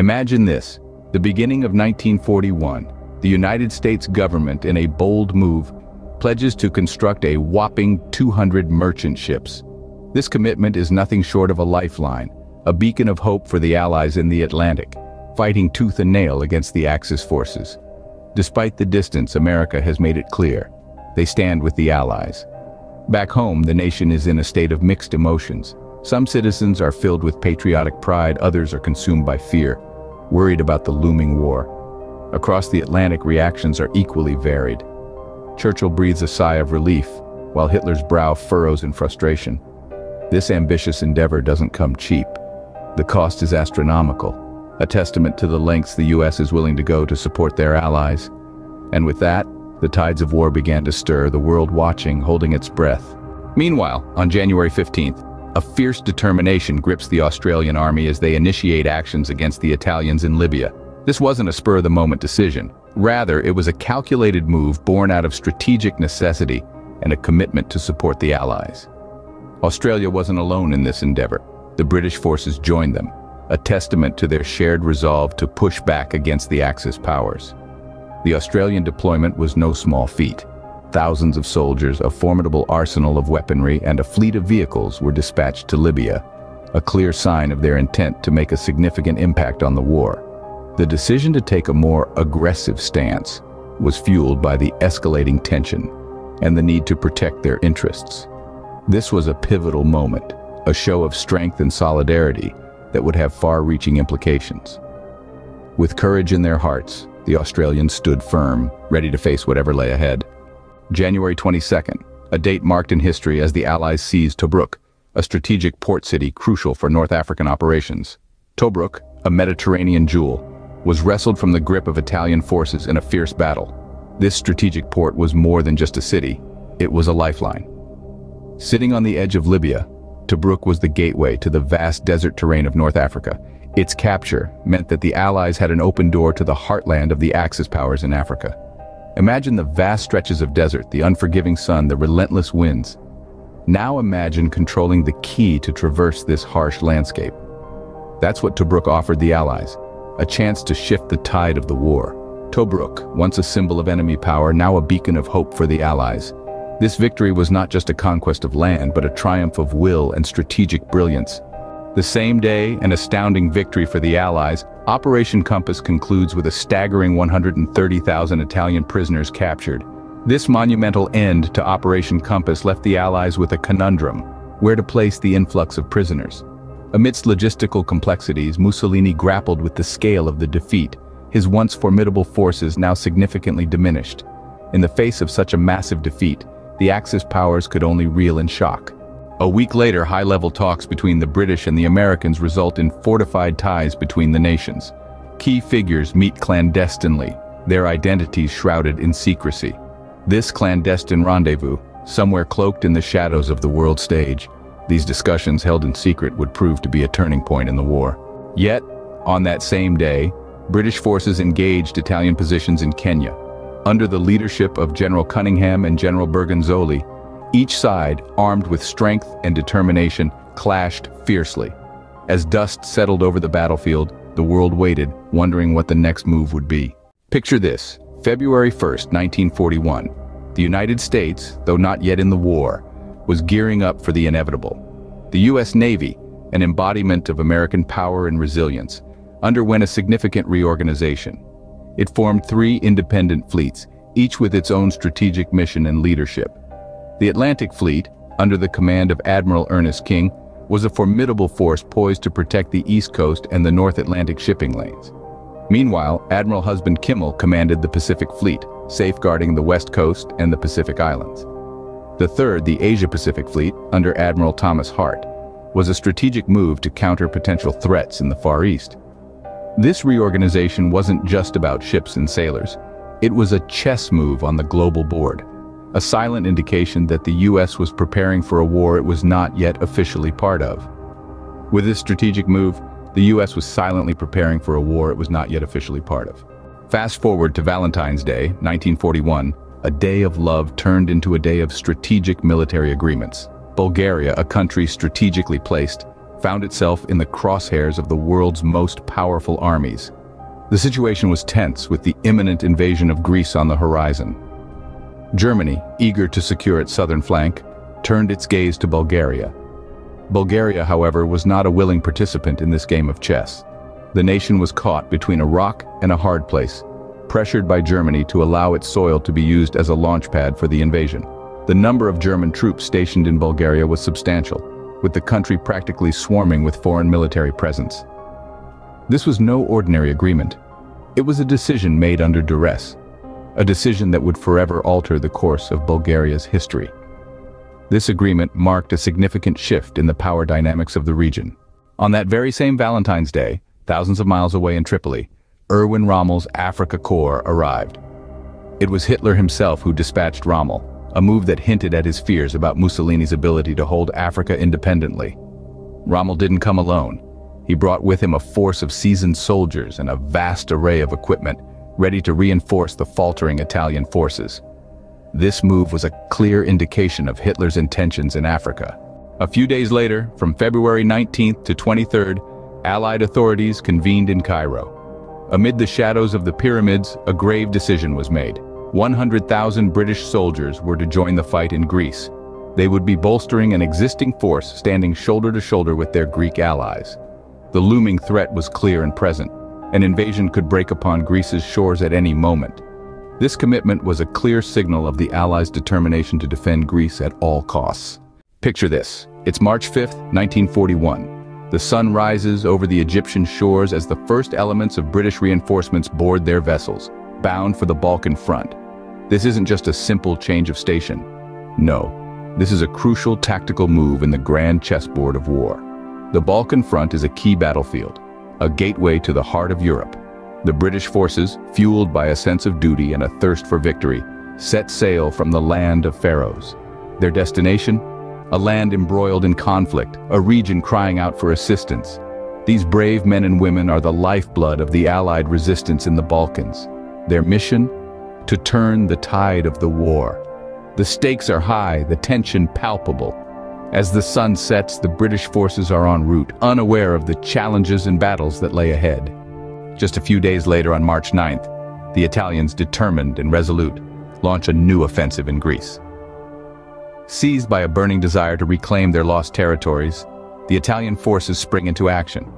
Imagine this, the beginning of 1941, the United States government, in a bold move, pledges to construct a whopping 200 merchant ships. This commitment is nothing short of a lifeline, a beacon of hope for the Allies in the Atlantic, fighting tooth and nail against the Axis forces. Despite the distance, America has made it clear. They stand with the Allies. Back home, the nation is in a state of mixed emotions. Some citizens are filled with patriotic pride, others are consumed by fear, worried about the looming war. Across the Atlantic, reactions are equally varied. Churchill breathes a sigh of relief, while Hitler's brow furrows in frustration. This ambitious endeavor doesn't come cheap. The cost is astronomical, a testament to the lengths the US is willing to go to support their allies. And with that, the tides of war began to stir, the world watching, holding its breath. Meanwhile, on January 15th, a fierce determination grips the Australian army as they initiate actions against the Italians in Libya. This wasn't a spur-of-the-moment decision. Rather, it was a calculated move born out of strategic necessity and a commitment to support the Allies. Australia wasn't alone in this endeavor. The British forces joined them, a testament to their shared resolve to push back against the Axis powers. The Australian deployment was no small feat. Thousands of soldiers, a formidable arsenal of weaponry, and a fleet of vehicles were dispatched to Libya, a clear sign of their intent to make a significant impact on the war. The decision to take a more aggressive stance was fueled by the escalating tension and the need to protect their interests. This was a pivotal moment, a show of strength and solidarity that would have far-reaching implications. With courage in their hearts, the Australians stood firm, ready to face whatever lay ahead. January 22nd, a date marked in history as the Allies seized Tobruk, a strategic port city crucial for North African operations. Tobruk, a Mediterranean jewel, was wrestled from the grip of Italian forces in a fierce battle. This strategic port was more than just a city, it was a lifeline. Sitting on the edge of Libya, Tobruk was the gateway to the vast desert terrain of North Africa. Its capture meant that the Allies had an open door to the heartland of the Axis powers in Africa. Imagine the vast stretches of desert, the unforgiving sun, the relentless winds. Now imagine controlling the key to traverse this harsh landscape. That's what Tobruk offered the Allies, a chance to shift the tide of the war. Tobruk, once a symbol of enemy power, now a beacon of hope for the Allies. This victory was not just a conquest of land, but a triumph of will and strategic brilliance. The same day, an astounding victory for the Allies, Operation Compass concludes with a staggering 130,000 Italian prisoners captured. This monumental end to Operation Compass left the Allies with a conundrum, where to place the influx of prisoners. Amidst logistical complexities, Mussolini grappled with the scale of the defeat, his once formidable forces now significantly diminished. In the face of such a massive defeat, the Axis powers could only reel in shock. A week later, high-level talks between the British and the Americans result in fortified ties between the nations. Key figures meet clandestinely, their identities shrouded in secrecy. This clandestine rendezvous, somewhere cloaked in the shadows of the world stage, these discussions held in secret would prove to be a turning point in the war. Yet, on that same day, British forces engaged Italian positions in Kenya. Under the leadership of General Cunningham and General Bergonzoli, each side, armed with strength and determination, clashed fiercely. As dust settled over the battlefield, the world waited, wondering what the next move would be. Picture this, February 1st, 1941. The United States, though not yet in the war, was gearing up for the inevitable. The U.S. Navy, an embodiment of American power and resilience, underwent a significant reorganization. It formed three independent fleets, each with its own strategic mission and leadership. The Atlantic Fleet, under the command of Admiral Ernest King, was a formidable force poised to protect the East Coast and the North Atlantic shipping lanes. Meanwhile, Admiral Husband Kimmel commanded the Pacific Fleet, safeguarding the West Coast and the Pacific Islands. The third, the Asia-Pacific Fleet, under Admiral Thomas Hart, was a strategic move to counter potential threats in the Far East. This reorganization wasn't just about ships and sailors. It was a chess move on the global board, a silent indication that the US was preparing for a war it was not yet officially part of. With this strategic move, the US was silently preparing for a war it was not yet officially part of. Fast forward to Valentine's Day, 1941, a day of love turned into a day of strategic military agreements. Bulgaria, a country strategically placed, found itself in the crosshairs of the world's most powerful armies. The situation was tense with the imminent invasion of Greece on the horizon. Germany, eager to secure its southern flank, turned its gaze to Bulgaria. Bulgaria, however, was not a willing participant in this game of chess. The nation was caught between a rock and a hard place, pressured by Germany to allow its soil to be used as a launchpad for the invasion. The number of German troops stationed in Bulgaria was substantial, with the country practically swarming with foreign military presence. This was no ordinary agreement. It was a decision made under duress, a decision that would forever alter the course of Bulgaria's history. This agreement marked a significant shift in the power dynamics of the region. On that very same Valentine's Day, thousands of miles away in Tripoli, Erwin Rommel's Africa Corps arrived. It was Hitler himself who dispatched Rommel, a move that hinted at his fears about Mussolini's ability to hold Africa independently. Rommel didn't come alone. He brought with him a force of seasoned soldiers and a vast array of equipment, ready to reinforce the faltering Italian forces. This move was a clear indication of Hitler's intentions in Africa. A few days later, from February 19th to 23rd, Allied authorities convened in Cairo. Amid the shadows of the pyramids, a grave decision was made. 100,000 British soldiers were to join the fight in Greece. They would be bolstering an existing force standing shoulder to shoulder with their Greek allies. The looming threat was clear and present. An invasion could break upon Greece's shores at any moment. This commitment was a clear signal of the Allies' determination to defend Greece at all costs. Picture this. It's March 5, 1941. The sun rises over the Egyptian shores as the first elements of British reinforcements board their vessels, bound for the Balkan front. This isn't just a simple change of station. No, this is a crucial tactical move in the grand chessboard of war. The Balkan front is a key battlefield, a gateway to the heart of Europe. The British forces, fueled by a sense of duty and a thirst for victory, set sail from the land of pharaohs. Their destination? A land embroiled in conflict, a region crying out for assistance. These brave men and women are the lifeblood of the Allied resistance in the Balkans. Their mission? to turn the tide of the war. The stakes are high, the tension palpable. As the sun sets, the British forces are en route, unaware of the challenges and battles that lay ahead. Just a few days later on March 9th, the Italians, determined and resolute, launch a new offensive in Greece. Seized by a burning desire to reclaim their lost territories, the Italian forces spring into action.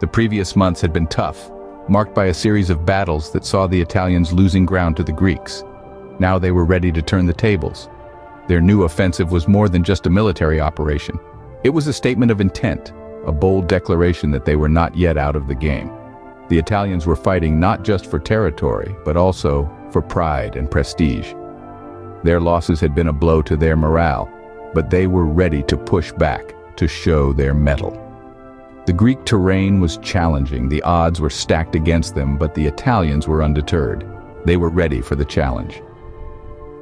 The previous months had been tough, marked by a series of battles that saw the Italians losing ground to the Greeks. Now they were ready to turn the tables. Their new offensive was more than just a military operation. It was a statement of intent, a bold declaration that they were not yet out of the game. The Italians were fighting not just for territory, but also for pride and prestige. Their losses had been a blow to their morale, but they were ready to push back, to show their mettle. The Greek terrain was challenging, the odds were stacked against them, but the Italians were undeterred. They were ready for the challenge.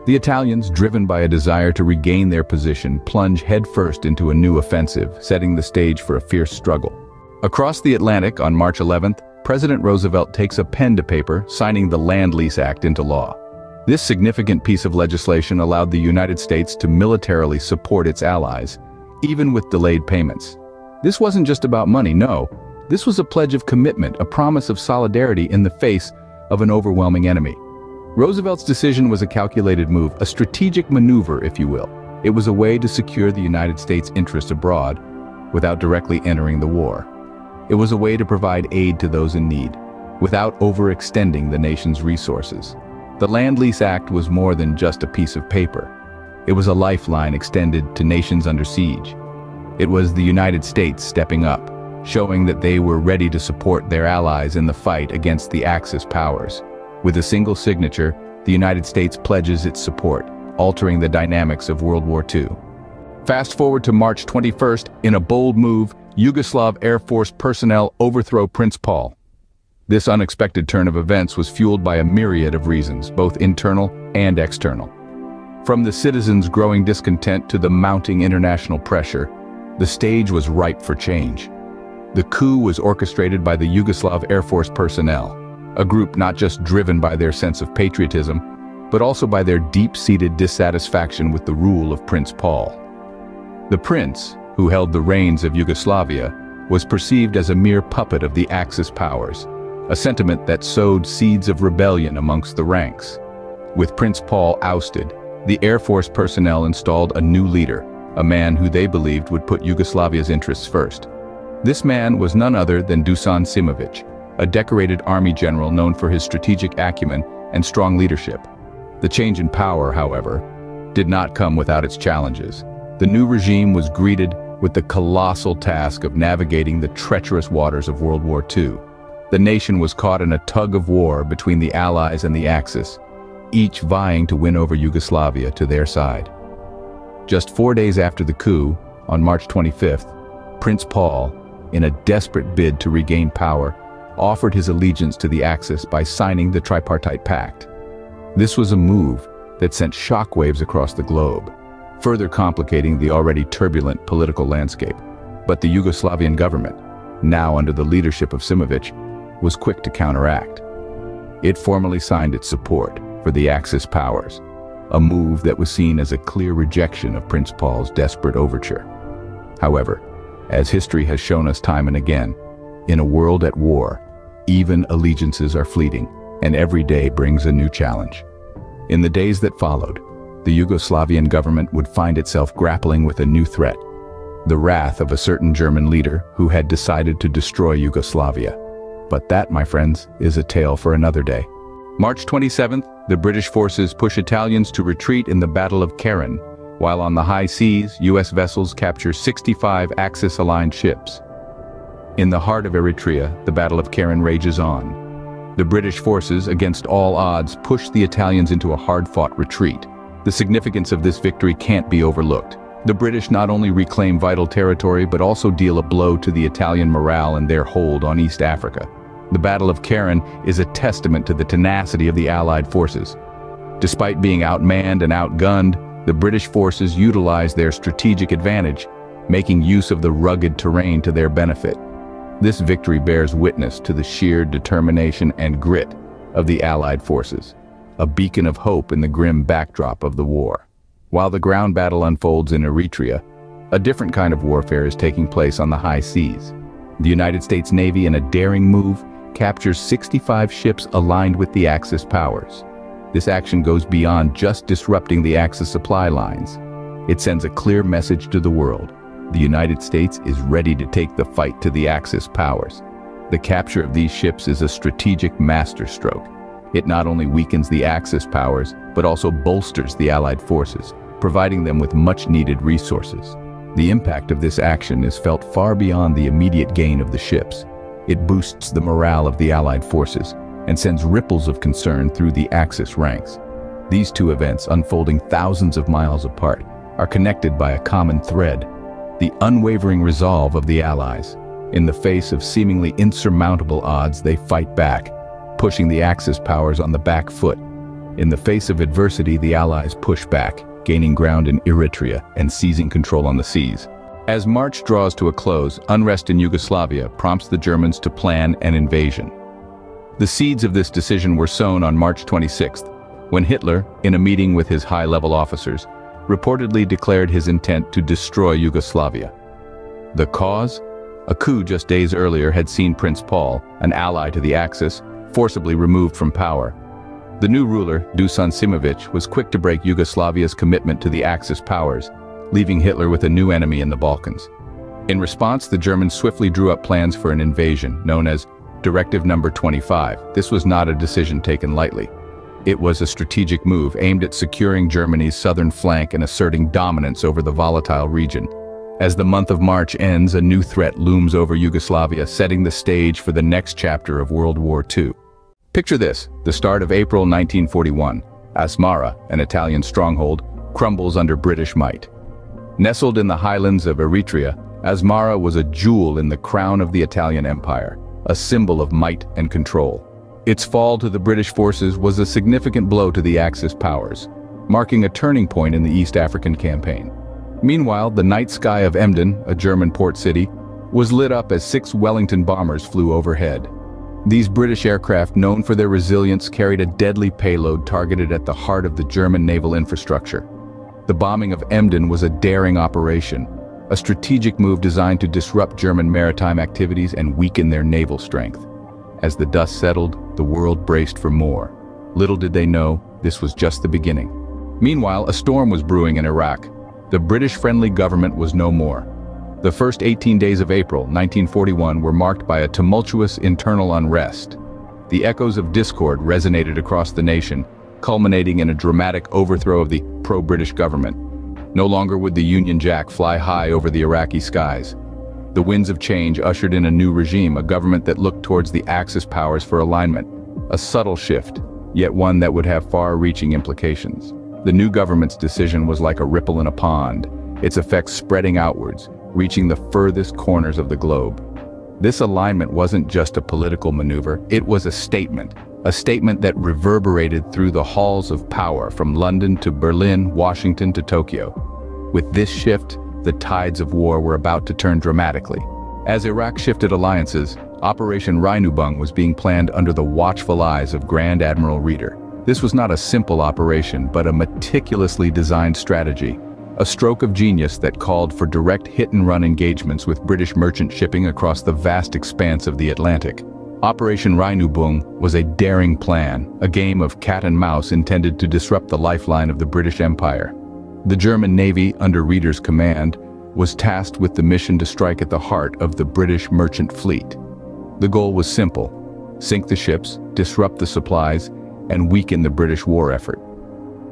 The Italians, driven by a desire to regain their position, plunge headfirst into a new offensive, setting the stage for a fierce struggle. Across the Atlantic on March 11th, President Roosevelt takes a pen to paper, signing the Land Lease Act into law. This significant piece of legislation allowed the United States to militarily support its allies, even with delayed payments. This wasn't just about money, no. This was a pledge of commitment, a promise of solidarity in the face of an overwhelming enemy. Roosevelt's decision was a calculated move, a strategic maneuver, if you will. It was a way to secure the United States' interests abroad without directly entering the war. It was a way to provide aid to those in need, without overextending the nation's resources. The Land Lease Act was more than just a piece of paper. It was a lifeline extended to nations under siege. It was the United States stepping up, showing that they were ready to support their allies in the fight against the Axis powers. With a single signature, the United States pledges its support, altering the dynamics of World War II. Fast forward to March 21st, in a bold move, Yugoslav Air Force personnel overthrow Prince Paul. This unexpected turn of events was fueled by a myriad of reasons, both internal and external. From the citizens' growing discontent to the mounting international pressure, the stage was ripe for change. The coup was orchestrated by the Yugoslav Air Force personnel, a group not just driven by their sense of patriotism, but also by their deep-seated dissatisfaction with the rule of Prince Paul. The prince, who held the reins of Yugoslavia, was perceived as a mere puppet of the Axis powers, a sentiment that sowed seeds of rebellion amongst the ranks. With Prince Paul ousted, the Air Force personnel installed a new leader, a man who they believed would put Yugoslavia's interests first. This man was none other than Dusan Simovic, a decorated army general known for his strategic acumen and strong leadership. The change in power, however, did not come without its challenges. The new regime was greeted with the colossal task of navigating the treacherous waters of World War II. The nation was caught in a tug of war between the Allies and the Axis, each vying to win over Yugoslavia to their side. Just four days after the coup, on March 25th, Prince Paul, in a desperate bid to regain power, offered his allegiance to the Axis by signing the Tripartite Pact. This was a move that sent shockwaves across the globe, further complicating the already turbulent political landscape. But the Yugoslavian government, now under the leadership of Simovic, was quick to counteract. It formally signed its support for the Axis powers, a move that was seen as a clear rejection of Prince Paul's desperate overture. However, as history has shown us time and again, in a world at war, even allegiances are fleeting, and every day brings a new challenge. In the days that followed, the Yugoslavian government would find itself grappling with a new threat, the wrath of a certain German leader who had decided to destroy Yugoslavia. But that, my friends, is a tale for another day. March 27th, the British forces push Italians to retreat in the Battle of Keren, while on the high seas, U.S. vessels capture 65 Axis-aligned ships. In the heart of Eritrea, the Battle of Keren rages on. The British forces, against all odds, push the Italians into a hard-fought retreat. The significance of this victory can't be overlooked. The British not only reclaim vital territory but also deal a blow to the Italian morale and their hold on East Africa. The Battle of Keren is a testament to the tenacity of the Allied forces. Despite being outmanned and outgunned, the British forces utilize their strategic advantage, making use of the rugged terrain to their benefit. This victory bears witness to the sheer determination and grit of the Allied forces, a beacon of hope in the grim backdrop of the war. While the ground battle unfolds in Eritrea, a different kind of warfare is taking place on the high seas. The United States Navy, in a daring move, captures 65 ships aligned with the Axis powers. This action goes beyond just disrupting the Axis supply lines. It sends a clear message to the world the United States is ready to take the fight to the Axis powers. The capture of these ships is a strategic masterstroke. It not only weakens the Axis powers, but also bolsters the Allied forces, providing them with much-needed resources. The impact of this action is felt far beyond the immediate gain of the ships. It boosts the morale of the Allied forces and sends ripples of concern through the Axis ranks. These two events, unfolding thousands of miles apart, are connected by a common thread, the unwavering resolve of the Allies. In the face of seemingly insurmountable odds, they fight back, pushing the Axis powers on the back foot. In the face of adversity, the Allies push back, gaining ground in Eritrea and seizing control on the seas. As March draws to a close, unrest in Yugoslavia prompts the Germans to plan an invasion. The seeds of this decision were sown on March 26th, when Hitler, in a meeting with his high-level officers, reportedly declared his intent to destroy Yugoslavia. The cause? A coup just days earlier had seen Prince Paul, an ally to the Axis, forcibly removed from power. The new ruler, Dusan Simovic, was quick to break Yugoslavia's commitment to the Axis powers, leaving Hitler with a new enemy in the Balkans. In response, the Germans swiftly drew up plans for an invasion, known as Directive Number 25. This was not a decision taken lightly. It was a strategic move aimed at securing Germany's southern flank and asserting dominance over the volatile region. As the month of March ends, a new threat looms over Yugoslavia, setting the stage for the next chapter of World War II. Picture this, the start of April 1941. Asmara, an Italian stronghold, crumbles under British might. Nestled in the highlands of Eritrea, Asmara was a jewel in the crown of the Italian Empire, a symbol of might and control. Its fall to the British forces was a significant blow to the Axis powers, marking a turning point in the East African campaign. Meanwhile, the night sky of Emden, a German port city, was lit up as six Wellington bombers flew overhead. These British aircraft, known for their resilience, carried a deadly payload targeted at the heart of the German naval infrastructure. The bombing of Emden was a daring operation, a strategic move designed to disrupt German maritime activities and weaken their naval strength. As the dust settled, the world braced for more. Little did they know, this was just the beginning. Meanwhile, a storm was brewing in Iraq. The British-friendly government was no more. The first 18 days of April 1941 were marked by a tumultuous internal unrest. The echoes of discord resonated across the nation, culminating in a dramatic overthrow of the pro-British government. No longer would the Union Jack fly high over the Iraqi skies. The winds of change ushered in a new regime, a government that looked towards the Axis powers for alignment. A subtle shift, yet one that would have far-reaching implications. The new government's decision was like a ripple in a pond, its effects spreading outwards, reaching the furthest corners of the globe. This alignment wasn't just a political maneuver, it was a statement, a statement that reverberated through the halls of power from London to Berlin, Washington to Tokyo. With this shift, the tides of war were about to turn dramatically. As Iraq shifted alliances, Operation Rheinübung was being planned under the watchful eyes of Grand Admiral Raeder. This was not a simple operation, but a meticulously designed strategy, a stroke of genius that called for direct hit-and-run engagements with British merchant shipping across the vast expanse of the Atlantic. Operation Rheinübung was a daring plan, a game of cat and mouse intended to disrupt the lifeline of the British Empire. The German Navy, under Raeder's command, was tasked with the mission to strike at the heart of the British merchant fleet. The goal was simple, sink the ships, disrupt the supplies, and weaken the British war effort.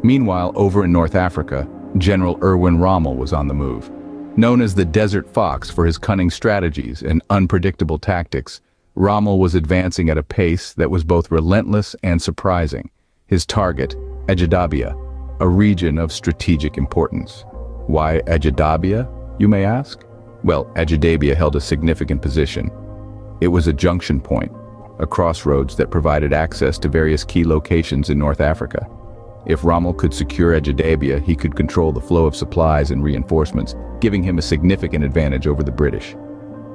Meanwhile, over in North Africa, General Erwin Rommel was on the move. Known as the Desert Fox for his cunning strategies and unpredictable tactics, Rommel was advancing at a pace that was both relentless and surprising. His target, Agedabia, a region of strategic importance. Why Agedabia, you may ask? Well, Agedabia held a significant position, it was a junction point, a crossroads that provided access to various key locations in North Africa. If Rommel could secure Agedabia, he could control the flow of supplies and reinforcements, giving him a significant advantage over the British.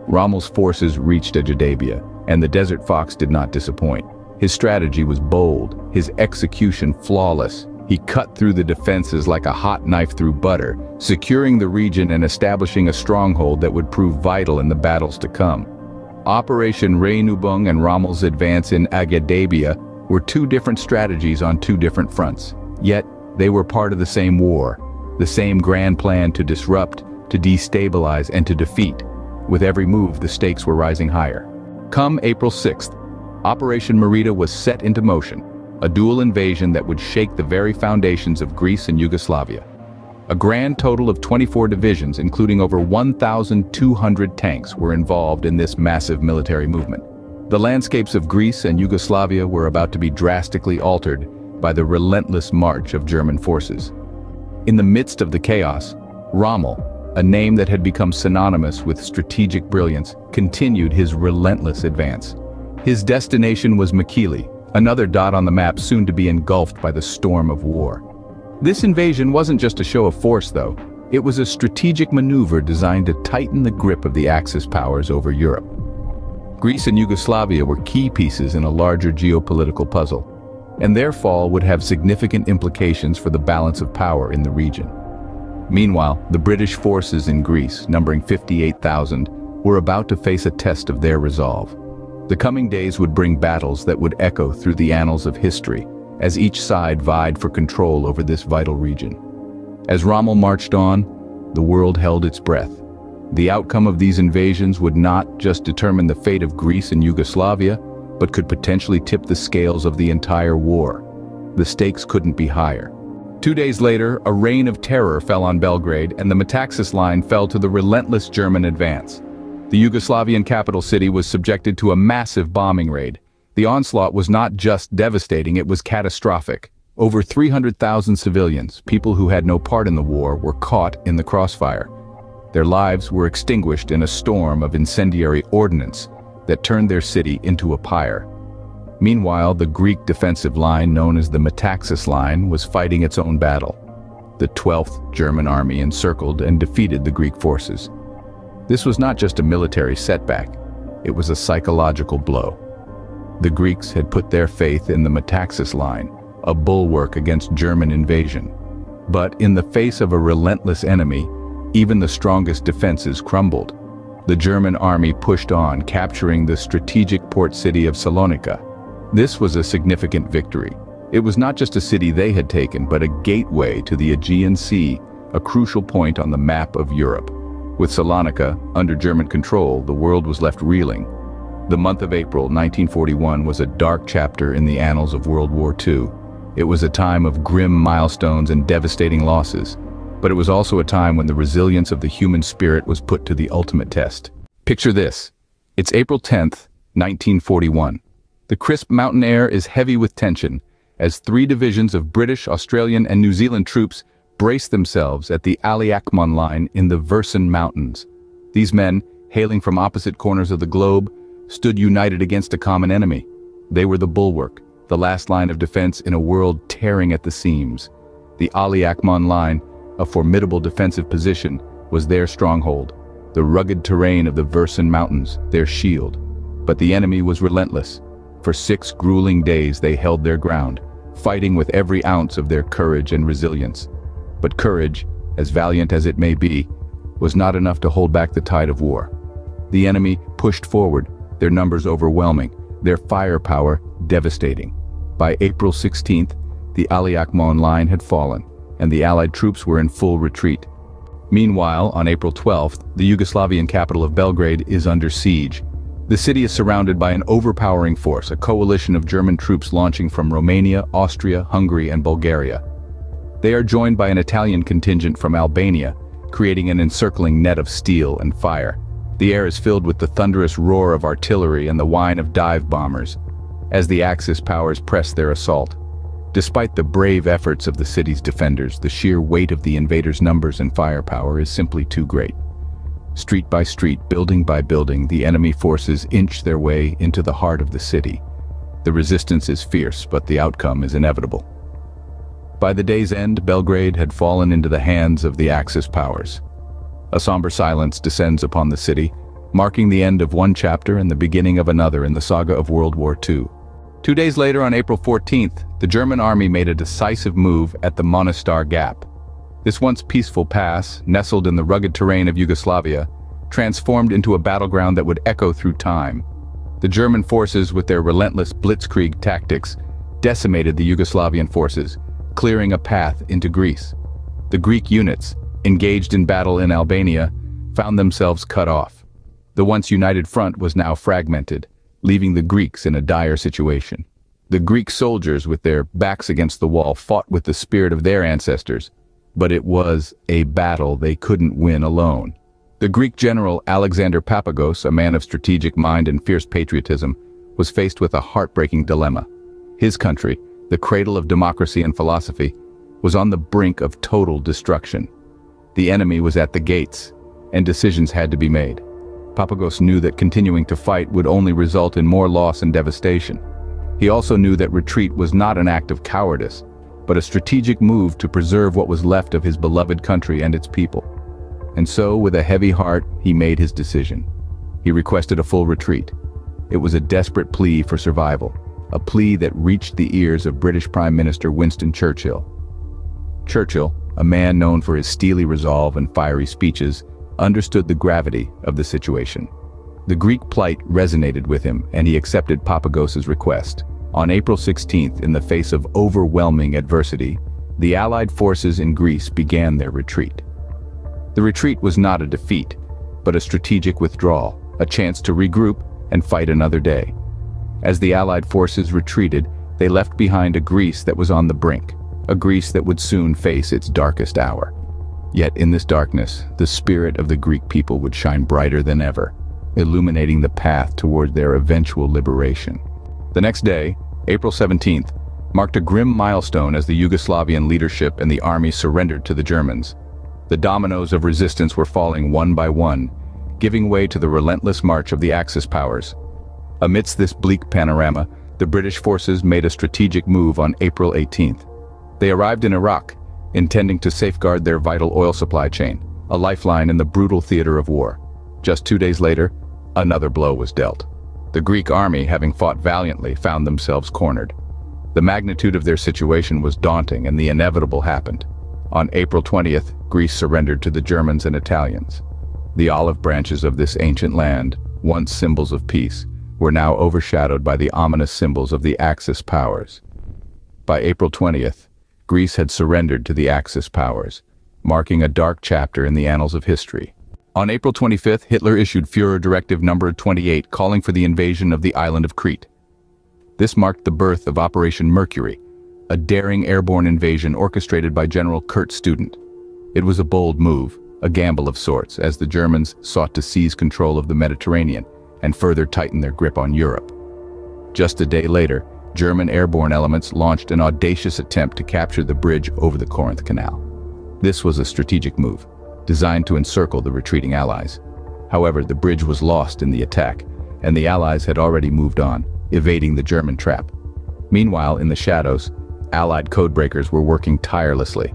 Rommel's forces reached Agedabia, and the Desert Fox did not disappoint. His strategy was bold, his execution flawless. He cut through the defenses like a hot knife through butter, securing the region and establishing a stronghold that would prove vital in the battles to come. Operation Rheinübung and Rommel's advance in Agedabia were two different strategies on two different fronts. Yet, they were part of the same war, the same grand plan to disrupt, to destabilize, and to defeat. With every move, the stakes were rising higher. Come April 6th, Operation Marita was set into motion, a dual invasion that would shake the very foundations of Greece and Yugoslavia. A grand total of 24 divisions, including over 1,200 tanks, were involved in this massive military movement. The landscapes of Greece and Yugoslavia were about to be drastically altered by the relentless march of German forces. In the midst of the chaos, Rommel, a name that had become synonymous with strategic brilliance, continued his relentless advance. His destination was Mechili, another dot on the map soon to be engulfed by the storm of war. This invasion wasn't just a show of force, though. It was a strategic maneuver designed to tighten the grip of the Axis powers over Europe. Greece and Yugoslavia were key pieces in a larger geopolitical puzzle, and their fall would have significant implications for the balance of power in the region. Meanwhile, the British forces in Greece, numbering 58,000, were about to face a test of their resolve. The coming days would bring battles that would echo through the annals of history, as each side vied for control over this vital region. As Rommel marched on, the world held its breath. The outcome of these invasions would not just determine the fate of Greece and Yugoslavia, but could potentially tip the scales of the entire war. The stakes couldn't be higher. Two days later, a reign of terror fell on Belgrade and the Metaxas line fell to the relentless German advance. The Yugoslavian capital city was subjected to a massive bombing raid, the onslaught was not just devastating, it was catastrophic. Over 300,000 civilians, people who had no part in the war, were caught in the crossfire. Their lives were extinguished in a storm of incendiary ordnance that turned their city into a pyre. Meanwhile, the Greek defensive line known as the Metaxas Line was fighting its own battle. The 12th German army encircled and defeated the Greek forces. This was not just a military setback, it was a psychological blow. The Greeks had put their faith in the Metaxas line, a bulwark against German invasion. But in the face of a relentless enemy, even the strongest defenses crumbled. The German army pushed on, capturing the strategic port city of Salonika. This was a significant victory. It was not just a city they had taken, but a gateway to the Aegean Sea, a crucial point on the map of Europe. With Salonika under German control, the world was left reeling. The month of April 1941 was a dark chapter in the annals of World War II. It was a time of grim milestones and devastating losses, but it was also a time when the resilience of the human spirit was put to the ultimate test. Picture this. It's April 10th, 1941. The crisp mountain air is heavy with tension as three divisions of British, Australian, and New Zealand troops brace themselves at the Aliakmon line in the Versen Mountains. These men, hailing from opposite corners of the globe, stood united against a common enemy. They were the bulwark, the last line of defense in a world tearing at the seams. The Aliakmon line, a formidable defensive position, was their stronghold, the rugged terrain of the Versen Mountains, their shield. But the enemy was relentless. For six grueling days they held their ground, fighting with every ounce of their courage and resilience. But courage, as valiant as it may be, was not enough to hold back the tide of war. The enemy pushed forward, their numbers overwhelming, their firepower devastating. By April 16th, the Aliakmon line had fallen, and the Allied troops were in full retreat. Meanwhile, on April 12th, the Yugoslavian capital of Belgrade is under siege. The city is surrounded by an overpowering force, a coalition of German troops launching from Romania, Austria, Hungary, and Bulgaria. They are joined by an Italian contingent from Albania, creating an encircling net of steel and fire. The air is filled with the thunderous roar of artillery and the whine of dive bombers, as the Axis powers press their assault. Despite the brave efforts of the city's defenders, the sheer weight of the invaders' numbers and firepower is simply too great. Street by street, building by building, the enemy forces inch their way into the heart of the city. The resistance is fierce, but the outcome is inevitable. By the day's end, Belgrade had fallen into the hands of the Axis powers. A somber silence descends upon the city, marking the end of one chapter and the beginning of another in the saga of World War II. Two days later, on April 14th, the German army made a decisive move at the Monastir Gap. This once peaceful pass, nestled in the rugged terrain of Yugoslavia, transformed into a battleground that would echo through time. The German forces, with their relentless blitzkrieg tactics, decimated the Yugoslavian forces, clearing a path into Greece. The Greek units, engaged in battle in Albania, found themselves cut off. The once united front was now fragmented, leaving the Greeks in a dire situation. The Greek soldiers, with their backs against the wall, fought with the spirit of their ancestors, but it was a battle they couldn't win alone. The Greek general Alexander Papagos, a man of strategic mind and fierce patriotism, was faced with a heartbreaking dilemma. His country, the cradle of democracy and philosophy, was on the brink of total destruction. The enemy was at the gates, and decisions had to be made. Papagos knew that continuing to fight would only result in more loss and devastation. He also knew that retreat was not an act of cowardice, but a strategic move to preserve what was left of his beloved country and its people. And so, with a heavy heart, he made his decision. He requested a full retreat. It was a desperate plea for survival, a plea that reached the ears of British Prime Minister Winston Churchill. Churchill, a man known for his steely resolve and fiery speeches, understood the gravity of the situation. The Greek plight resonated with him and he accepted Papagos's request. On April 16th, in the face of overwhelming adversity, the Allied forces in Greece began their retreat. The retreat was not a defeat, but a strategic withdrawal, a chance to regroup and fight another day. As the Allied forces retreated, they left behind a Greece that was on the brink, a Greece that would soon face its darkest hour. Yet in this darkness, the spirit of the Greek people would shine brighter than ever, illuminating the path toward their eventual liberation. The next day, April 17th, marked a grim milestone as the Yugoslavian leadership and the army surrendered to the Germans. The dominoes of resistance were falling one by one, giving way to the relentless march of the Axis powers. Amidst this bleak panorama, the British forces made a strategic move on April 18th. They arrived in Iraq, intending to safeguard their vital oil supply chain, a lifeline in the brutal theater of war. Just two days later, another blow was dealt. The Greek army, having fought valiantly, found themselves cornered. The magnitude of their situation was daunting and the inevitable happened. On April 20th, Greece surrendered to the Germans and Italians. The olive branches of this ancient land, once symbols of peace, were now overshadowed by the ominous symbols of the Axis powers. By April 20th, Greece had surrendered to the Axis powers, marking a dark chapter in the annals of history. On April 25th, Hitler issued Führer Directive Number 28 calling for the invasion of the island of Crete. This marked the birth of Operation Mercury, a daring airborne invasion orchestrated by General Kurt Student. It was a bold move, a gamble of sorts, as the Germans sought to seize control of the Mediterranean and further tighten their grip on Europe. Just a day later, German airborne elements launched an audacious attempt to capture the bridge over the Corinth Canal. This was a strategic move, designed to encircle the retreating Allies. However, the bridge was lost in the attack, and the Allies had already moved on, evading the German trap. Meanwhile, in the shadows, Allied codebreakers were working tirelessly.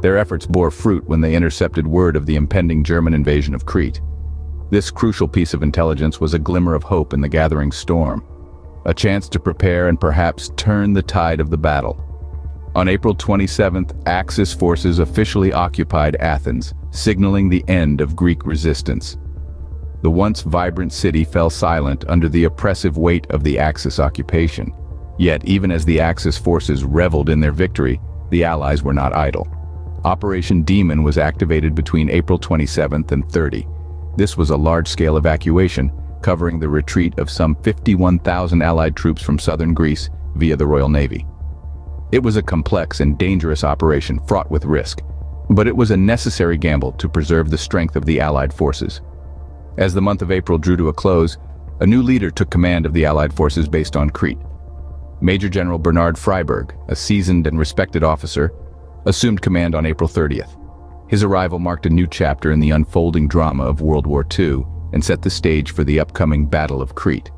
Their efforts bore fruit when they intercepted word of the impending German invasion of Crete. This crucial piece of intelligence was a glimmer of hope in the gathering storm, a chance to prepare and perhaps turn the tide of the battle. On April 27th, Axis forces officially occupied Athens, signaling the end of Greek resistance. The once vibrant city fell silent under the oppressive weight of the Axis occupation. Yet, even as the Axis forces reveled in their victory, the Allies were not idle. Operation Demon was activated between April 27th and 30. This was a large-scale evacuation, covering the retreat of some 51,000 Allied troops from southern Greece via the Royal Navy. It was a complex and dangerous operation fraught with risk, but it was a necessary gamble to preserve the strength of the Allied forces. As the month of April drew to a close, a new leader took command of the Allied forces based on Crete. Major General Bernard Freyberg, a seasoned and respected officer, assumed command on April 30th. His arrival marked a new chapter in the unfolding drama of World War II and set the stage for the upcoming Battle of Crete.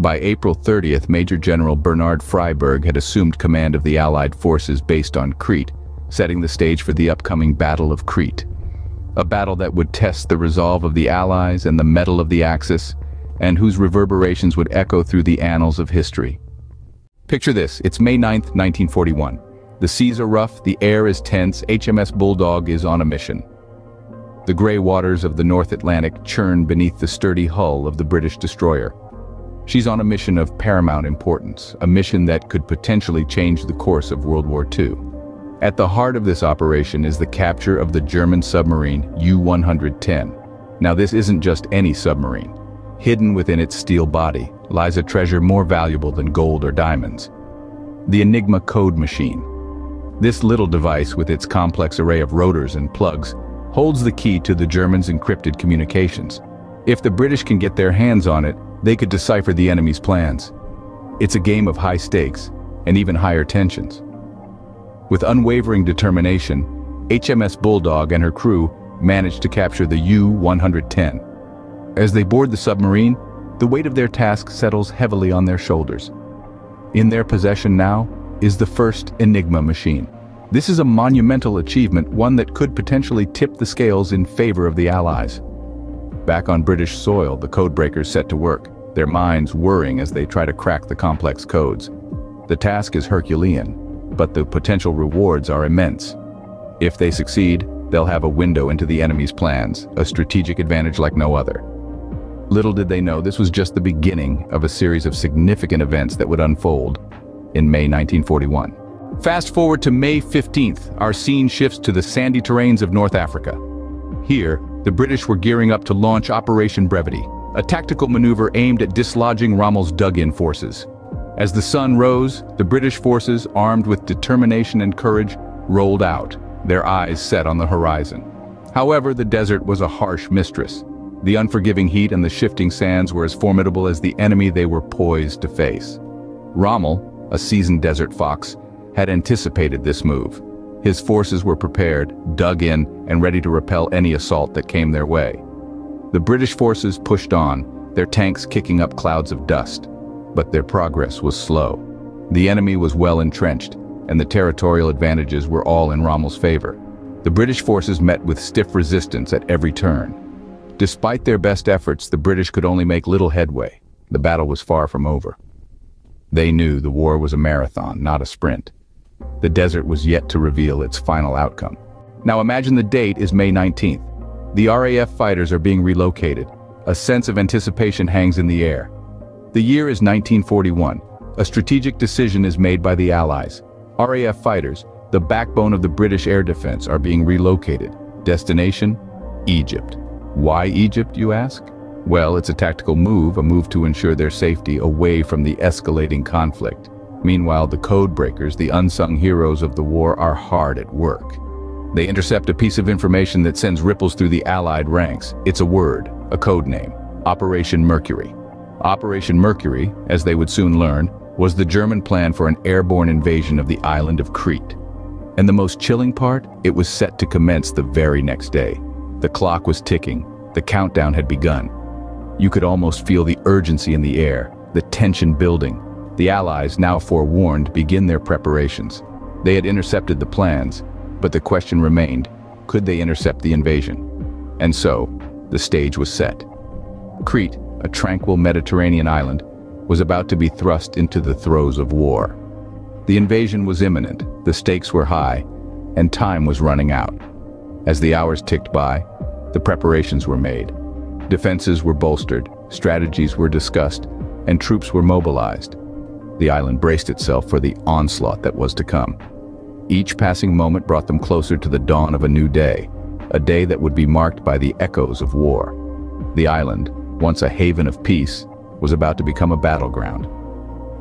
By April 30th, Major General Bernard Freyberg had assumed command of the Allied forces based on Crete, setting the stage for the upcoming Battle of Crete. A battle that would test the resolve of the Allies and the mettle of the Axis, and whose reverberations would echo through the annals of history. Picture this, it's May 9, 1941. The seas are rough, the air is tense, HMS Bulldog is on a mission. The gray waters of the North Atlantic churn beneath the sturdy hull of the British destroyer. She's on a mission of paramount importance, a mission that could potentially change the course of World War II. At the heart of this operation is the capture of the German submarine U-110. Now this isn't just any submarine. Hidden within its steel body lies a treasure more valuable than gold or diamonds. The Enigma code machine. This little device with its complex array of rotors and plugs holds the key to the Germans' encrypted communications. If the British can get their hands on it, they could decipher the enemy's plans. It's a game of high stakes and even higher tensions. With unwavering determination, HMS Bulldog and her crew managed to capture the U-110. As they board the submarine, the weight of their task settles heavily on their shoulders. In their possession now is the first Enigma machine. This is a monumental achievement, one that could potentially tip the scales in favor of the Allies. Back on British soil, the codebreakers set to work, their minds whirring as they try to crack the complex codes. The task is Herculean, but the potential rewards are immense. If they succeed, they'll have a window into the enemy's plans, a strategic advantage like no other. Little did they know this was just the beginning of a series of significant events that would unfold in May 1941. Fast forward to May 15th, our scene shifts to the sandy terrains of North Africa. Here, the British were gearing up to launch Operation Brevity, a tactical maneuver aimed at dislodging Rommel's dug-in forces. As the sun rose, the British forces, armed with determination and courage, rolled out, their eyes set on the horizon. However, the desert was a harsh mistress. The unforgiving heat and the shifting sands were as formidable as the enemy they were poised to face. Rommel, a seasoned desert fox, had anticipated this move. His forces were prepared, dug in, and ready to repel any assault that came their way. The British forces pushed on, their tanks kicking up clouds of dust. But their progress was slow. The enemy was well entrenched, and the territorial advantages were all in Rommel's favor. The British forces met with stiff resistance at every turn. Despite their best efforts, the British could only make little headway. The battle was far from over. They knew the war was a marathon, not a sprint. The desert was yet to reveal its final outcome. Now imagine the date is May 19th. The RAF fighters are being relocated. A sense of anticipation hangs in the air. The year is 1941. A strategic decision is made by the Allies. RAF fighters, the backbone of the British air defense, are being relocated. Destination? Egypt. Why Egypt, you ask? Well, it's a tactical move, a move to ensure their safety away from the escalating conflict. Meanwhile, the code breakers, the unsung heroes of the war, are hard at work. They intercept a piece of information that sends ripples through the Allied ranks. It's a word, a code name, Operation Mercury. Operation Mercury, as they would soon learn, was the German plan for an airborne invasion of the island of Crete. And the most chilling part, it was set to commence the very next day. The clock was ticking, the countdown had begun. You could almost feel the urgency in the air, the tension building. The Allies, now forewarned, begin their preparations. They had intercepted the plans, but the question remained, could they intercept the invasion? And so, the stage was set. Crete, a tranquil Mediterranean island, was about to be thrust into the throes of war. The invasion was imminent, the stakes were high, and time was running out. As the hours ticked by, the preparations were made. Defenses were bolstered, strategies were discussed, and troops were mobilized. The island braced itself for the onslaught that was to come. Each passing moment brought them closer to the dawn of a new day, a day that would be marked by the echoes of war. The island, once a haven of peace, was about to become a battleground.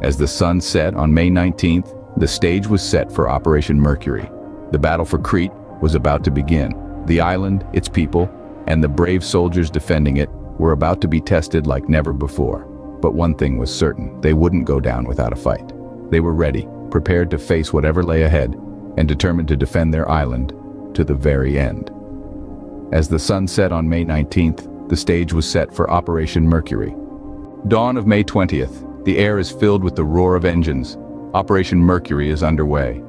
As the sun set on May 19th, the stage was set for Operation Mercury. The battle for Crete was about to begin. The island, its people, and the brave soldiers defending it were about to be tested like never before. But one thing was certain, they wouldn't go down without a fight. They were ready, prepared to face whatever lay ahead, and determined to defend their island to the very end. As the sun set on May 19th, the stage was set for Operation Mercury. Dawn of May 20th, the air is filled with the roar of engines. Operation Mercury is underway.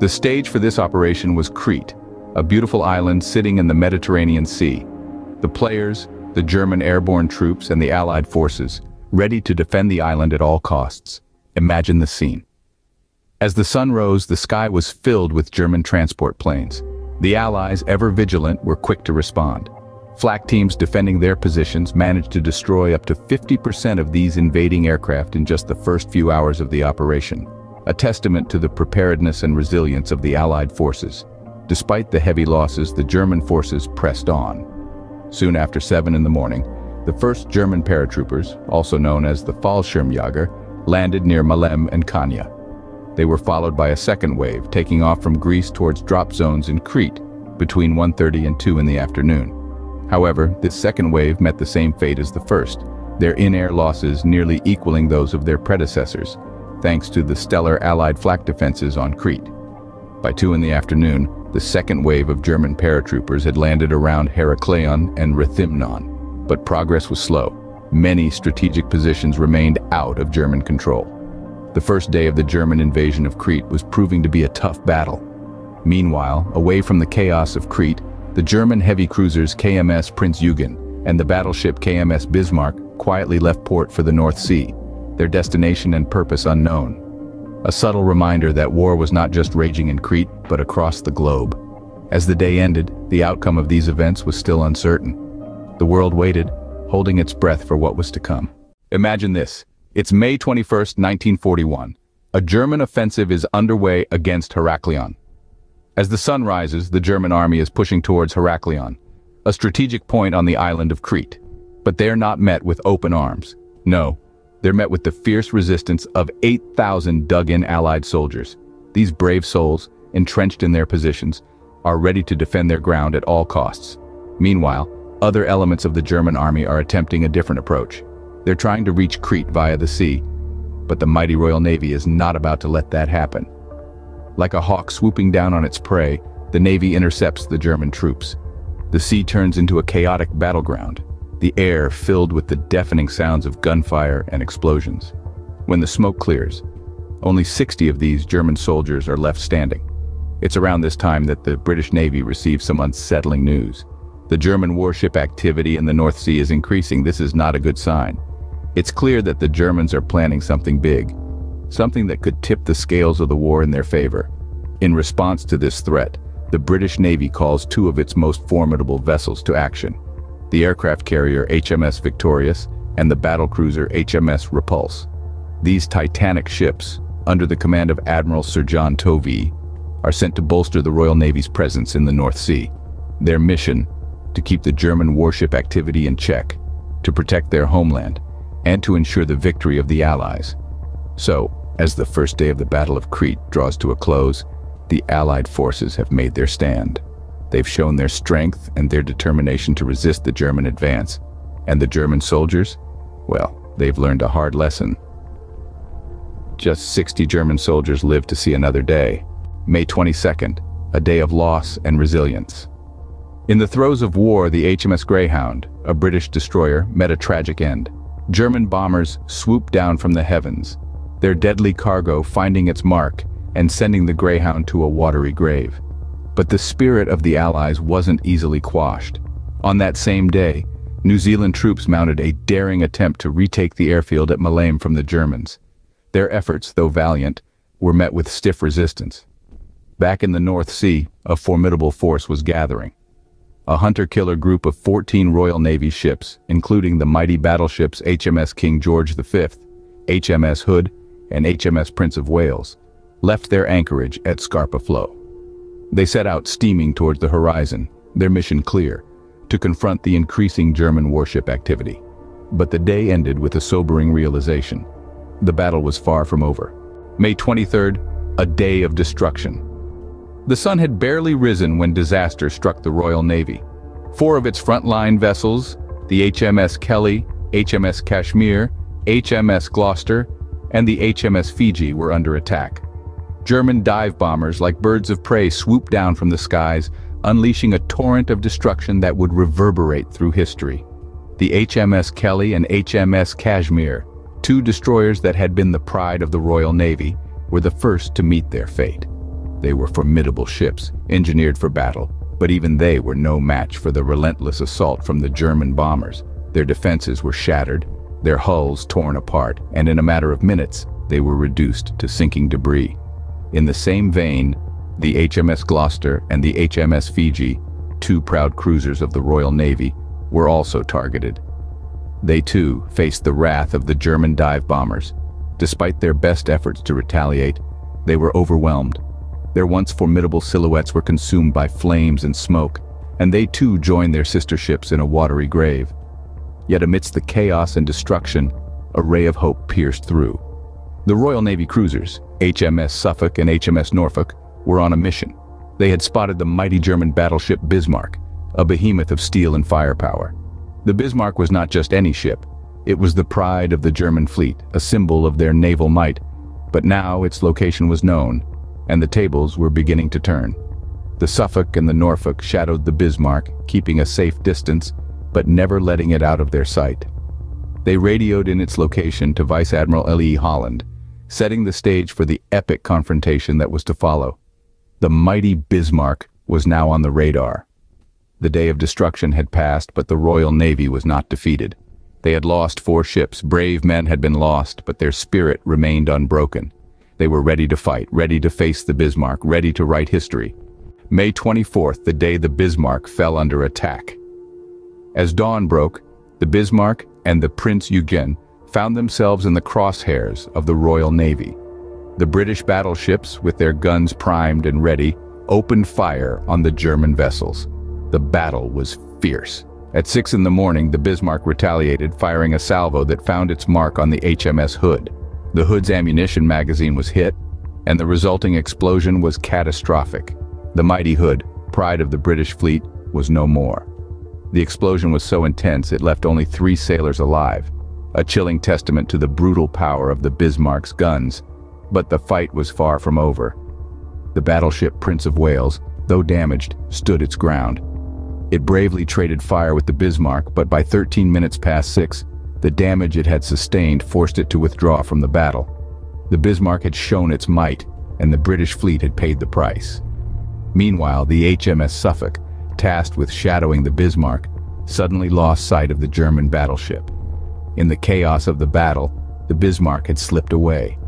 The stage for this operation was Crete, a beautiful island sitting in the Mediterranean Sea. The players, the German airborne troops and the Allied forces, ready to defend the island at all costs. Imagine the scene. As the sun rose, the sky was filled with German transport planes. The Allies, ever vigilant, were quick to respond. Flak teams defending their positions managed to destroy up to 50% of these invading aircraft in just the first few hours of the operation, a testament to the preparedness and resilience of the Allied forces. Despite the heavy losses, the German forces pressed on. Soon after 7 in the morning, the first German paratroopers, also known as the Fallschirmjäger, landed near Maleme and Kanya. They were followed by a second wave, taking off from Greece towards drop zones in Crete between 1.30 and 2 in the afternoon. However, this second wave met the same fate as the first, their in-air losses nearly equaling those of their predecessors, thanks to the stellar Allied flak defenses on Crete. By 2 in the afternoon, the second wave of German paratroopers had landed around Heraklion and Rethymnon, but progress was slow. Many strategic positions remained out of German control. The first day of the German invasion of Crete was proving to be a tough battle. Meanwhile, away from the chaos of Crete, the German heavy cruisers KMS Prinz Eugen and the battleship KMS Bismarck quietly left port for the North Sea, their destination and purpose unknown. A subtle reminder that war was not just raging in Crete, but across the globe. As the day ended, the outcome of these events was still uncertain. The world waited, holding its breath for what was to come. Imagine this. It's May 21, 1941. A German offensive is underway against Heraklion. As the sun rises, the German army is pushing towards Heraklion, a strategic point on the island of Crete. But they're not met with open arms. No, they're met with the fierce resistance of 8,000 dug-in Allied soldiers. These brave souls, entrenched in their positions, are ready to defend their ground at all costs. Meanwhile, other elements of the German army are attempting a different approach. They're trying to reach Crete via the sea, but the mighty Royal Navy is not about to let that happen. Like a hawk swooping down on its prey, the Navy intercepts the German troops. The sea turns into a chaotic battleground, the air filled with the deafening sounds of gunfire and explosions. When the smoke clears, only 60 of these German soldiers are left standing. It's around this time that the British Navy receives some unsettling news. The German warship activity in the North Sea is increasing. This is not a good sign. It's clear that the Germans are planning something big, something that could tip the scales of the war in their favor. In response to this threat, the British Navy calls two of its most formidable vessels to action, the aircraft carrier HMS Victorious and the battlecruiser HMS Repulse. These titanic ships, under the command of Admiral Sir John Tovey, are sent to bolster the Royal Navy's presence in the North Sea. Their mission, to keep the German warship activity in check, to protect their homeland, and to ensure the victory of the Allies. So, as the first day of the Battle of Crete draws to a close, the Allied forces have made their stand. They've shown their strength and their determination to resist the German advance. And the German soldiers? Well, they've learned a hard lesson. Just 60 German soldiers lived to see another day. May 22nd, a day of loss and resilience. In the throes of war, the HMS Greyhound, a British destroyer, met a tragic end. German bombers swooped down from the heavens, their deadly cargo finding its mark and sending the Greyhound to a watery grave. But the spirit of the Allies wasn't easily quashed. On that same day, New Zealand troops mounted a daring attempt to retake the airfield at Maleme from the Germans. Their efforts, though valiant, were met with stiff resistance. Back in the North Sea, a formidable force was gathering. A hunter-killer group of 14 Royal Navy ships, including the mighty battleships HMS King George V, HMS Hood, and HMS Prince of Wales, left their anchorage at Scapa Flow. They set out steaming towards the horizon, their mission clear, to confront the increasing German warship activity. But the day ended with a sobering realization. The battle was far from over. May 23rd, a day of destruction. The sun had barely risen when disaster struck the Royal Navy. Four of its frontline vessels, the HMS Kelly, HMS Kashmir, HMS Gloucester, and the HMS Fiji were under attack. German dive bombers like birds of prey swooped down from the skies, unleashing a torrent of destruction that would reverberate through history. The HMS Kelly and HMS Kashmir, two destroyers that had been the pride of the Royal Navy, were the first to meet their fate. They were formidable ships, engineered for battle, but even they were no match for the relentless assault from the German bombers. Their defenses were shattered, their hulls torn apart, and in a matter of minutes, they were reduced to sinking debris. In the same vein, the HMS Gloucester and the HMS Fiji, two proud cruisers of the Royal Navy, were also targeted. They too faced the wrath of the German dive bombers. Despite their best efforts to retaliate, they were overwhelmed. Their once formidable silhouettes were consumed by flames and smoke, and they too joined their sister ships in a watery grave. Yet amidst the chaos and destruction, a ray of hope pierced through. The Royal Navy cruisers, HMS Suffolk and HMS Norfolk, were on a mission. They had spotted the mighty German battleship Bismarck, a behemoth of steel and firepower. The Bismarck was not just any ship. It was the pride of the German fleet, a symbol of their naval might. But now its location was known, and the tables were beginning to turn. The Suffolk and the Norfolk shadowed the Bismarck, keeping a safe distance, but never letting it out of their sight. They radioed in its location to Vice Admiral L.E. Holland, setting the stage for the epic confrontation that was to follow. The mighty Bismarck was now on the radar. The day of destruction had passed, but the Royal Navy was not defeated. They had lost four ships, brave men had been lost, but their spirit remained unbroken. They were ready to fight, ready to face the Bismarck, ready to write history. May 24th, the day the Bismarck fell under attack. As dawn broke, the Bismarck and the Prinz Eugen found themselves in the crosshairs of the Royal Navy. The British battleships, with their guns primed and ready, opened fire on the German vessels. The battle was fierce. At 6 in the morning, the Bismarck retaliated, firing a salvo that found its mark on the HMS Hood. The Hood's ammunition magazine was hit, and the resulting explosion was catastrophic. The mighty Hood, pride of the British fleet, was no more. The explosion was so intense it left only three sailors alive, a chilling testament to the brutal power of the Bismarck's guns. But the fight was far from over. The battleship Prince of Wales, though damaged, stood its ground. It bravely traded fire with the Bismarck, but by 13 minutes past six, the damage it had sustained forced it to withdraw from the battle. The Bismarck had shown its might, and the British fleet had paid the price. Meanwhile, the HMS Suffolk, tasked with shadowing the Bismarck, suddenly lost sight of the German battleship. In the chaos of the battle, the Bismarck had slipped away.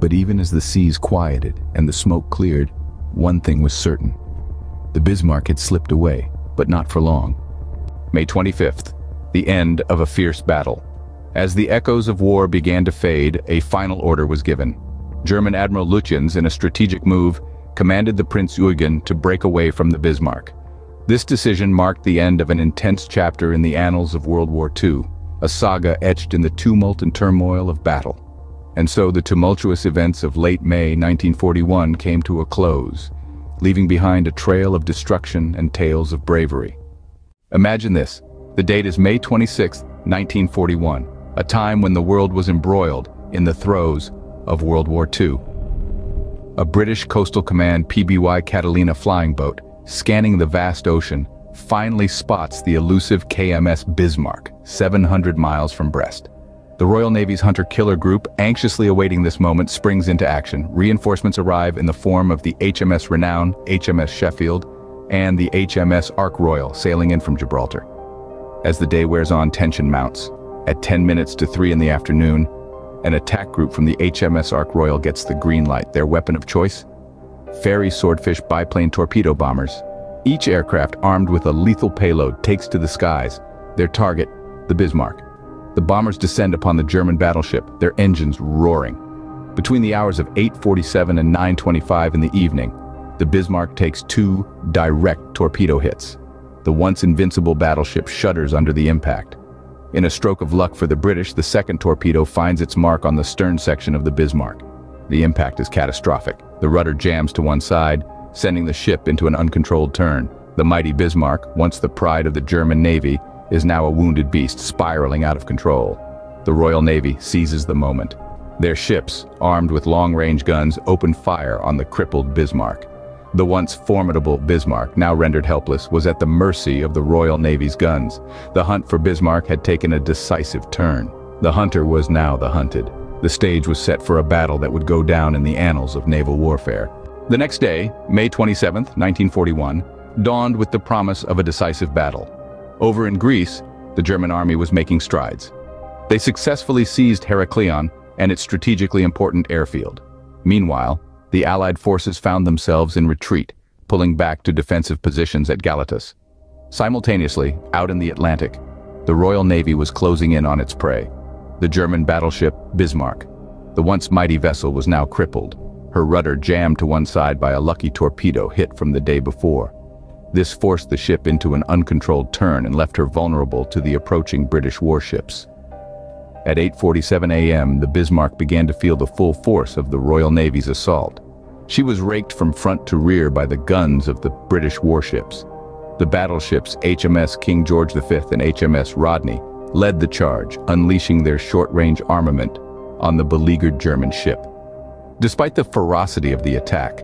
But even as the seas quieted and the smoke cleared, One thing was certain. The Bismarck had slipped away, but not for long. May 25th, the end of a fierce battle. As the echoes of war began to fade, a final order was given. German Admiral Lütjens, in a strategic move, commanded the Prinz Eugen to break away from the Bismarck. This decision marked the end of an intense chapter in the annals of World War II, a saga etched in the tumult and turmoil of battle. And so the tumultuous events of late May 1941 came to a close, leaving behind a trail of destruction and tales of bravery. Imagine this, the date is May 26, 1941, a time when the world was embroiled in the throes of World War II. A British Coastal Command PBY Catalina flying boat, scanning the vast ocean, finally spots the elusive KMS Bismarck, 700 miles from Brest. The Royal Navy's hunter-killer group, anxiously awaiting this moment, springs into action. Reinforcements arrive in the form of the HMS Renown, HMS Sheffield, and the HMS Ark Royal sailing in from Gibraltar. As the day wears on, tension mounts. At 10 minutes to 3 in the afternoon, an attack group from the HMS Ark Royal gets the green light, their weapon of choice? Fairey Swordfish biplane torpedo bombers. Each aircraft armed with a lethal payload takes to the skies, their target, the Bismarck. The bombers descend upon the German battleship, their engines roaring. Between the hours of 8.47 and 9.25 in the evening, the Bismarck takes two direct torpedo hits the once invincible battleship shudders under the impact. In a stroke of luck for the British, the second torpedo finds its mark on the stern section of the Bismarck. The impact is catastrophic. The rudder jams to one side, sending the ship into an uncontrolled turn. The mighty Bismarck, once the pride of the German Navy, is now a wounded beast spiraling out of control. The Royal Navy seizes the moment. Their ships, armed with long-range guns, open fire on the crippled Bismarck. The once formidable Bismarck, now rendered helpless, was at the mercy of the Royal Navy's guns. The hunt for Bismarck had taken a decisive turn. The hunter was now the hunted. The stage was set for a battle that would go down in the annals of naval warfare. The next day, May 27, 1941, dawned with the promise of a decisive battle. Over in Greece, the German army was making strides. They successfully seized Heraklion and its strategically important airfield. Meanwhile, the Allied forces found themselves in retreat, pulling back to defensive positions at Galatas. Simultaneously, out in the Atlantic, the Royal Navy was closing in on its prey. The German battleship Bismarck. The once mighty vessel was now crippled, her rudder jammed to one side by a lucky torpedo hit from the day before. This forced the ship into an uncontrolled turn and left her vulnerable to the approaching British warships. At 8.47 a.m., the Bismarck began to feel the full force of the Royal Navy's assault. She was raked from front to rear by the guns of the British warships. The battleships HMS King George V and HMS Rodney led the charge, unleashing their short-range armament on the beleaguered German ship. Despite the ferocity of the attack,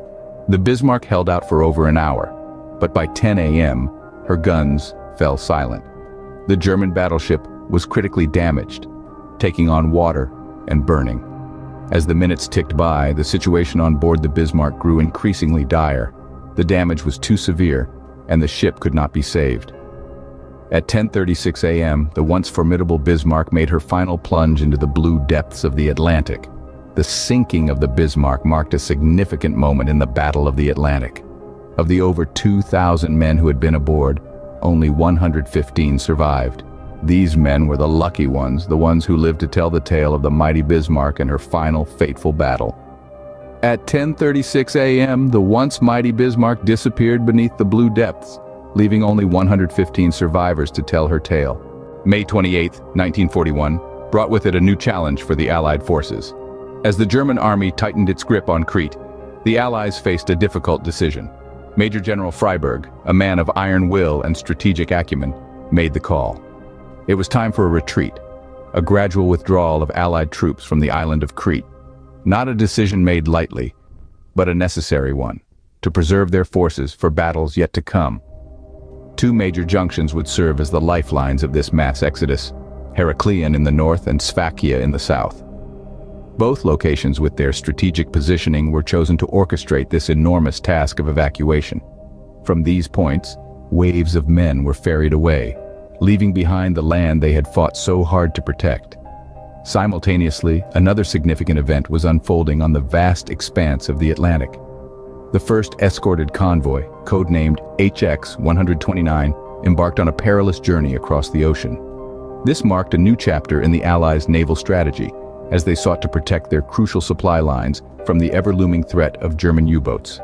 the Bismarck held out for over an hour, but by 10 a.m., her guns fell silent. The German battleship was critically damaged, taking on water and burning. As the minutes ticked by, the situation on board the Bismarck grew increasingly dire. The damage was too severe, and the ship could not be saved. At 10.36 a.m., the once formidable Bismarck made her final plunge into the blue depths of the Atlantic. The sinking of the Bismarck marked a significant moment in the Battle of the Atlantic. Of the over 2,000 men who had been aboard, only 115 survived. These men were the lucky ones, the ones who lived to tell the tale of the mighty Bismarck and her final fateful battle. At 10.36 a.m., the once mighty Bismarck disappeared beneath the blue depths, leaving only 115 survivors to tell her tale. May 28, 1941, brought with it a new challenge for the Allied forces. As the German army tightened its grip on Crete, the Allies faced a difficult decision. Major General Freyberg, a man of iron will and strategic acumen, made the call. It was time for a retreat, a gradual withdrawal of Allied troops from the island of Crete. Not a decision made lightly, but a necessary one, to preserve their forces for battles yet to come. Two major junctions would serve as the lifelines of this mass exodus, Heraklion in the north and Sfakia in the south. Both locations with their strategic positioning were chosen to orchestrate this enormous task of evacuation. From these points, waves of men were ferried away, leaving behind the land they had fought so hard to protect. Simultaneously, another significant event was unfolding on the vast expanse of the Atlantic. The first escorted convoy, codenamed HX-129, embarked on a perilous journey across the ocean. This marked a new chapter in the Allies' naval strategy, as they sought to protect their crucial supply lines from the ever-looming threat of German U-boats.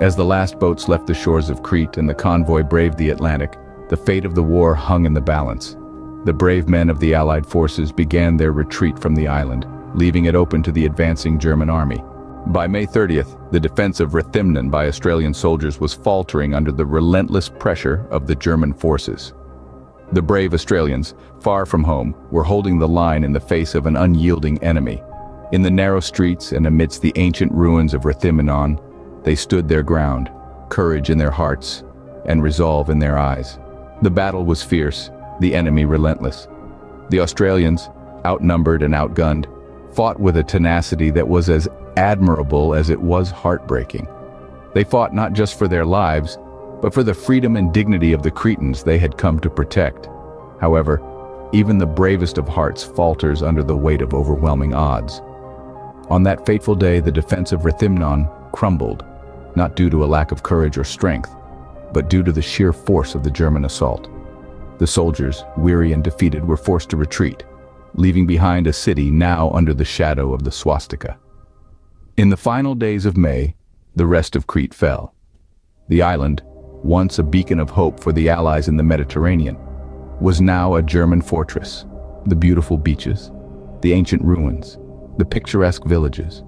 As the last boats left the shores of Crete and the convoy braved the Atlantic, the fate of the war hung in the balance. The brave men of the Allied forces began their retreat from the island, leaving it open to the advancing German army. By May 30th, the defense of Rethymnon by Australian soldiers was faltering under the relentless pressure of the German forces. The brave Australians, far from home, were holding the line in the face of an unyielding enemy. In the narrow streets and amidst the ancient ruins of Rethymnon, they stood their ground, courage in their hearts and resolve in their eyes. The battle was fierce, the enemy relentless. The Australians, outnumbered and outgunned, fought with a tenacity that was as admirable as it was heartbreaking. They fought not just for their lives, but for the freedom and dignity of the Cretans they had come to protect. However, even the bravest of hearts falters under the weight of overwhelming odds. On that fateful day, the defense of Rethymnon crumbled, not due to a lack of courage or strength, but due to the sheer force of the German assault. The soldiers, weary and defeated, were forced to retreat, leaving behind a city now under the shadow of the swastika. In the final days of May, the rest of Crete fell. The island, once a beacon of hope for the Allies in the Mediterranean, was now a German fortress. The beautiful beaches, the ancient ruins, the picturesque villages,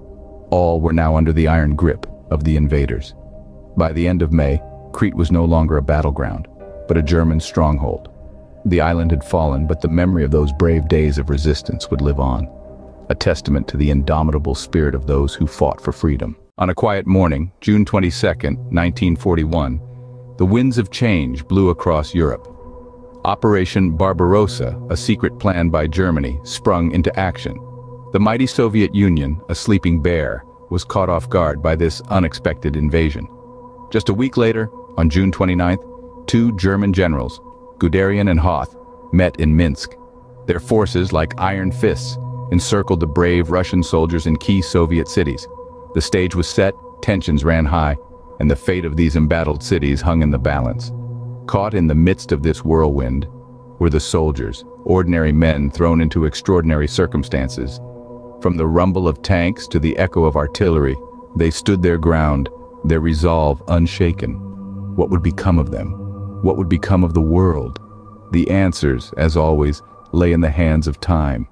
all were now under the iron grip of the invaders. By the end of May, Crete was no longer a battleground, but a German stronghold. The island had fallen, but the memory of those brave days of resistance would live on a testament to the indomitable spirit of those who fought for freedom. On a quiet morning, June 22, 1941, the winds of change blew across Europe. Operation Barbarossa, a secret plan by Germany, sprung into action. The mighty Soviet Union, a sleeping bear, was caught off guard by this unexpected invasion. Just a week later, on June 29, two German generals, Guderian and Hoth, met in Minsk. Their forces, like iron fists, encircled the brave Russian soldiers in key Soviet cities. The stage was set, tensions ran high, and the fate of these embattled cities hung in the balance. Caught in the midst of this whirlwind were the soldiers, ordinary men thrown into extraordinary circumstances. From the rumble of tanks to the echo of artillery, they stood their ground, their resolve unshaken. What would become of them? What would become of the world? The answers, as always, lay in the hands of time.